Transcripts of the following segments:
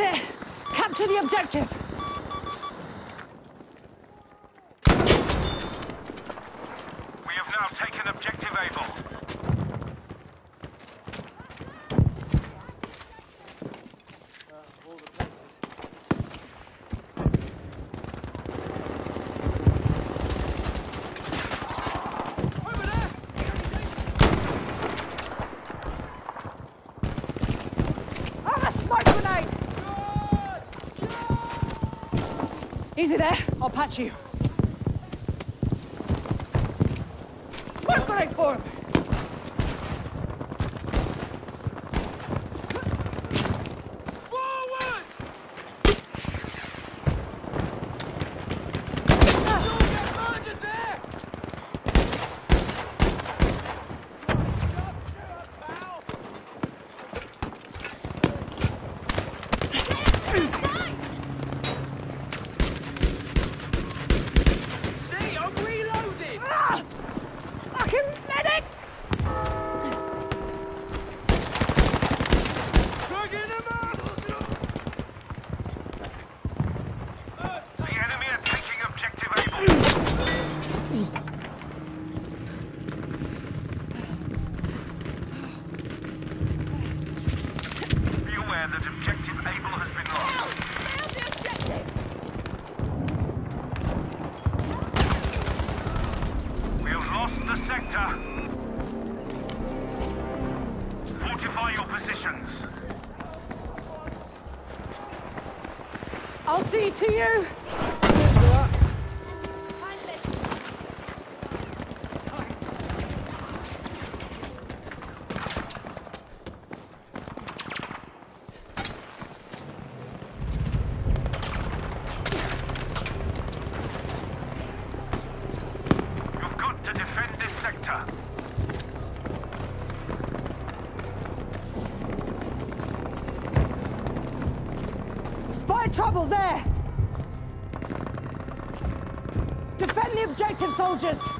That's! Capture the objective! We have now taken objective Able. I'm a smoke grenade! Easy there, I'll patch you. Be aware that objective Able has been lost. We have lost the sector. Fortify your positions. I'll see to you! You've got to defend sector. Spy trouble there! Defend the objective, soldiers!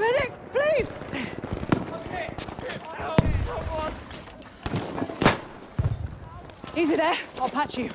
medic, please! Easy there, I'll patch you.